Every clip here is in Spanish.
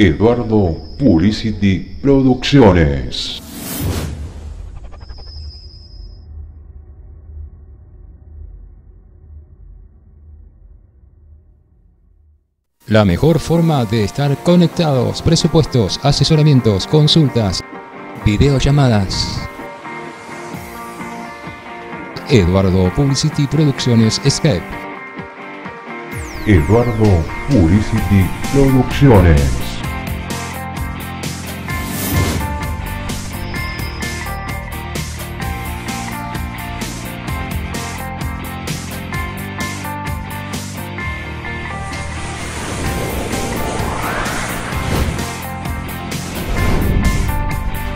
Eduardo Publicity Producciones. La mejor forma de estar conectados, presupuestos, asesoramientos, consultas, videollamadas. Eduardo Publicity Producciones Skype. Eduardo Publicity Producciones.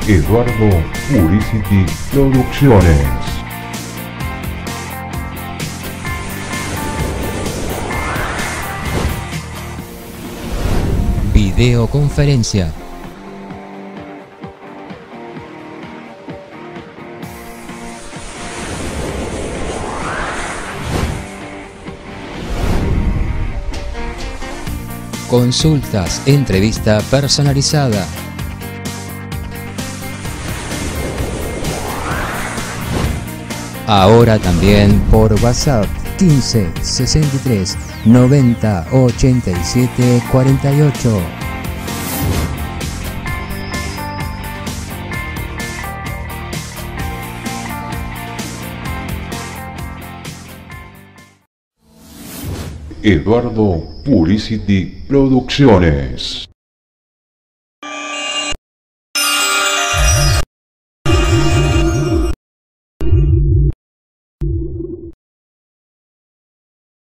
Eduardo Publicity Producciones. Videoconferencia. Consultas, entrevista personalizada. Ahora también por WhatsApp 15 63 90 87 48. Eduardo Publicity Producciones.